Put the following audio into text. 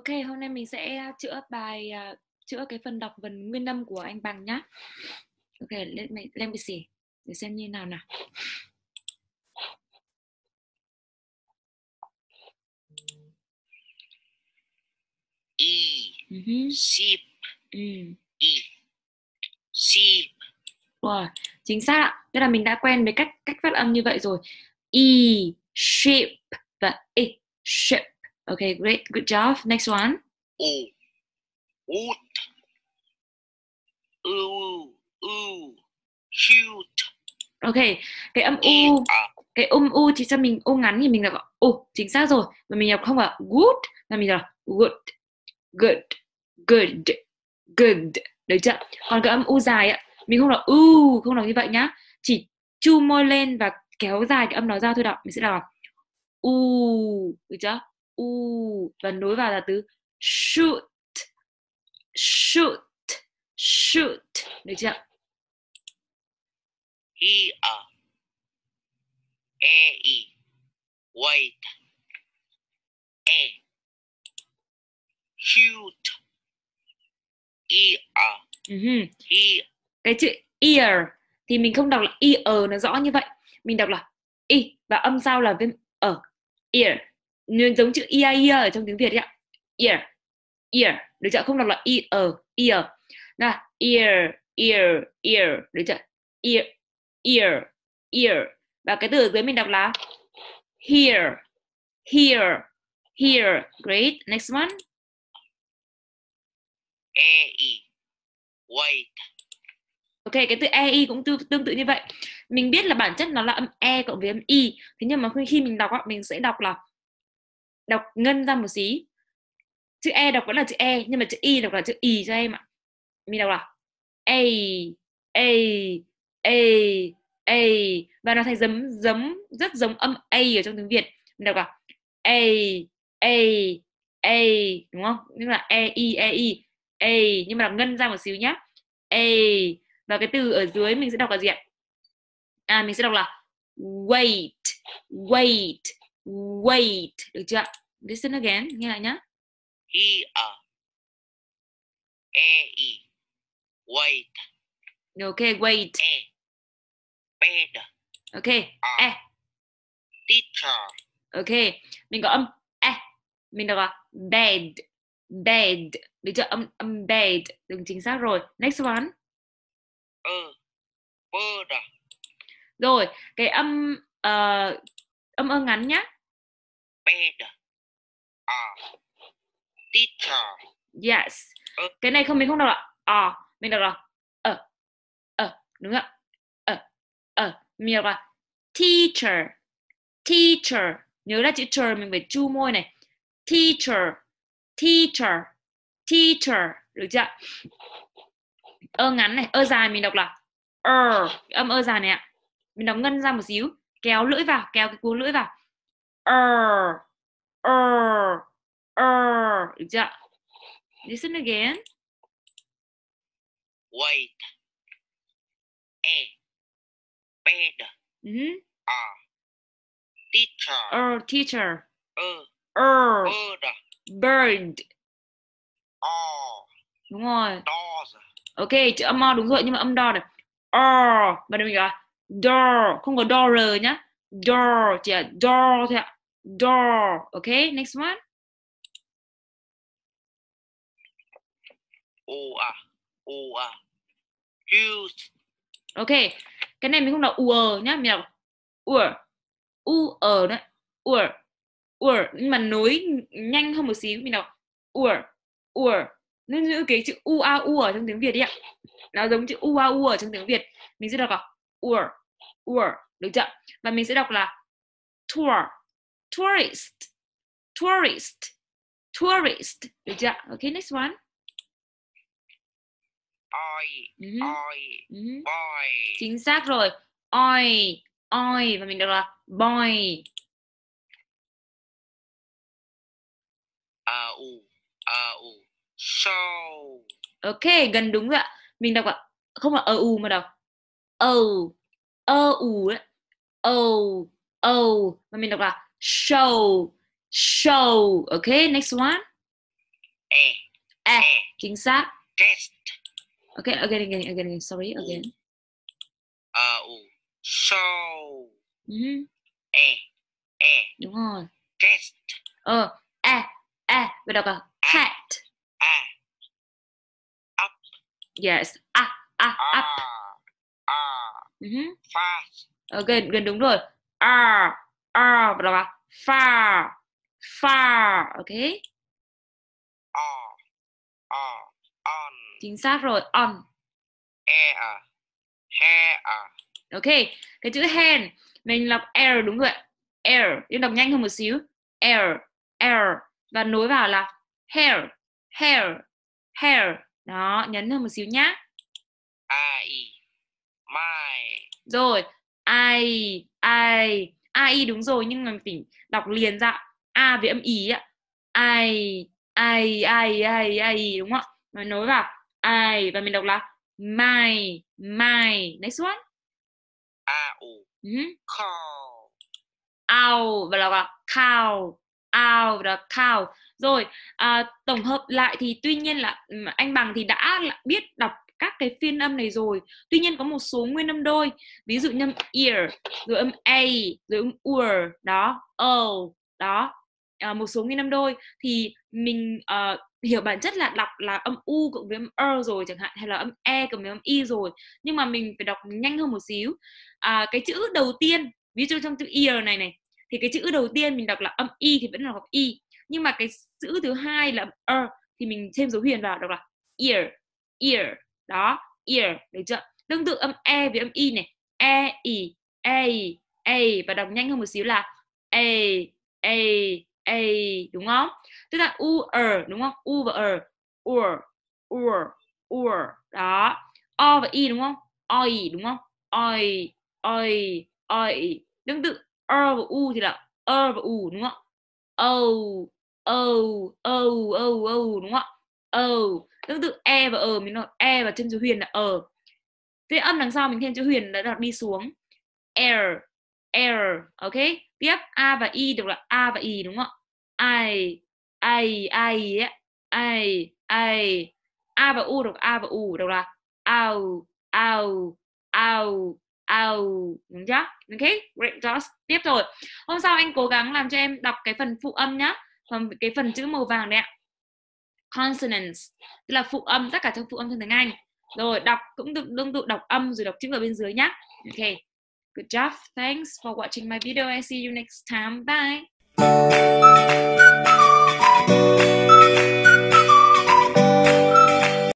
Ok, hôm nay mình sẽ chữa bài uh, chữa cái phần đọc vần nguyên âm của anh Bằng nhá. Ok, let me let me see. Để xem như nào nào. E Uh-huh. sheep Ừ. E sheep Rồi, chính xác ạ. Tức là mình đã quen với cách cách phát âm như vậy rồi. E, sheep và e, ship. Ok, great, good job. Next one. O wood oo oo shoot Ok, cái âm u, cái um u thì cho mình u ngắn thì mình đọc u, chính xác rồi. Và mình đọc không phải good mà mình đọc good, good, good, good. Được chưa? Còn cái âm u dài ạ, mình không đọc u, không đọc như vậy nhá. Chỉ chu môi lên và kéo dài cái âm đó ra thôi đọc. Mình sẽ đọc u, được chưa? U và nối vào là từ shoot, shoot, shoot. Được chưa? he a e e wait e shoot e a Uh-huh. cái chữ ear thì mình không đọc là ear nó rõ như vậy mình đọc là y và âm sau là với ở ear giống chữ ear ear ở trong tiếng việt ạ. Ear ear được chưa không đọc là ear ear. Là ear ear ear được chưa ear ear ear. Và cái từ ở dưới mình đọc là here here here great. Next one. E e wait. Ok, cái từ EI cũng tương, tương tự như vậy. Mình biết là bản chất nó là âm E cộng với âm I. Thế nhưng mà khi, mình đọc mình sẽ đọc là đọc ngân ra một xí. Chữ E đọc vẫn là chữ E nhưng mà chữ I đọc là chữ I cho em ạ. Mình đọc là A A A A và nó thành giống giống rất giống âm A ở trong tiếng Việt. Mình đọc là A A A đúng không? nhưng là E I E I A nhưng mà đọc ngân ra một xíu nhá. A và cái từ ở dưới mình sẽ đọc là gì ạ? À mình sẽ đọc là wait, wait, wait. Được chưa? Listen again, nghe lại nhá. he a e e wait Ok, wait. e bed Ok, a e. teacher Ok, mình có âm e. Mình đọc là bed, bed. Được chưa? Âm âm bed. Đúng chính xác rồi. Next one. ơ bird Rồi, cái âm ờ, âm ơ ngắn nhá. bed a teacher Yes. Cái này không mình không đọc là à, mình đọc là ờ ờ đúng ạ. Ờ ờ mình đọc là teacher. Teacher. Nhớ là chữ cher mình phải chu môi này. Teacher. Teacher. Teacher. Được chưa? Ơ ngắn này, ơ dài mình đọc là er, âm ơ dài này ạ. Mình đọc ngân ra một xíu, kéo lưỡi vào, kéo cái cuống lưỡi vào. Er. Er. Er. Được chưa? Listen again. wait e bed Mhm. a teacher Er, teacher. ơ Er, bird a Đúng rồi. dog Ok, chữ âm O đúng rồi nhưng mà âm đo này. Er, và đây mình là door, không có door nhá. Door, chỉ là door thôi ạ. Door. Ok, next one. o a o a juice Ok, cái này mình không đọc ur nhá, mình đọc ur. U ở đấy. Ur. Ur, nhưng mà nối nhanh hơn một xíu mình đọc ur. Ur. Nên giữ cái chữ u a u ở trong tiếng Việt đi ạ. Nó giống chữ u a u ở trong tiếng Việt. Mình sẽ đọc là ur. Ur, được chưa? Và mình sẽ đọc là tour. Tourist. Tourist. Tourist. Được chưa? Ok, next one. I Mhm, I mhm. boy Chính xác rồi. Oi, oi và mình đọc là boy. a u a u show Ok, gần đúng rồi ạ. Mình đọc ạ. Không là ơ u mà đọc. Ơ. Ơ u đấy. Ơ. Ơ. Và mình đọc là show. Show. Ok, next one. e e chính xác test. Okay again again again, again. sorry again. A u. Show. Mhm, e e đúng rồi test. Ờ e e đọc là cat a. Yes. A a up. A Ờ, gần gần đúng rồi. R r là far far ok. O o on. Chính xác rồi on. E a. He a. Ok cái chữ hand mình đọc air đúng rồi air nhưng đọc nhanh hơn một xíu. Air air. Và nối vào là hair hair hair. Đó nhấn hơn một xíu nhá. A i my rồi I I I đúng rồi nhưng mà mình đọc liền ra. A với âm ý ạ. I I I I I đúng không ạ? Và nối vào I và mình đọc là my my next one. A u. Uh call ow và đọc là cow ow và đọc cow rồi à, tổng hợp lại thì tuy nhiên là ừm, anh bằng thì đã biết đọc các cái phiên âm này rồi. Tuy nhiên có một số nguyên âm đôi ví dụ như âm ear rồi âm a rồi âm ur đó o đó. À, một số nguyên âm đôi thì mình uh, hiểu bản chất là đọc là âm u cộng với âm er rồi chẳng hạn hay là âm e cộng với âm y rồi nhưng mà mình phải đọc nhanh hơn một xíu. À, cái chữ đầu tiên ví dụ trong chữ ear này này thì cái chữ đầu tiên mình đọc là âm y thì vẫn là đọc y nhưng mà cái chữ thứ hai là âm er thì mình thêm dấu huyền vào đọc là ear ear đó, ear, được chưa? Tương tự âm e với âm i này. E i, a a, và đọc nhanh hơn một xíu là a a a, đúng không? Tức là u er đúng không? U và er ur ur ur. Đó. O và i đúng không? Oi, đúng không? Oi oi oi. Tương tự er và u thì là er và u, đúng không? O o o o o đúng không o tương tự e và ờ mình đọc e và chân chữ huyền là ờ. Thế âm đằng sau mình thêm chữ huyền đã đọc đi xuống. Air air, ok? Tiếp, a và i được là a và i, đúng không ạ? I i i i i. A và u được a và u, được là au au au au, đúng chưa? Ok, great job. Tiếp rồi. Hôm sau anh cố gắng làm cho em đọc cái phần phụ âm nhá. Còn cái phần chữ màu vàng đấy ạ consonants, tức là phụ âm, tất cả trong phụ âm trong tiếng Anh. Rồi, đọc cũng được tương tự đọc âm rồi đọc chữ ở bên dưới nhá. Ok. Good job. Thanks for watching my video. I see you next time. Bye.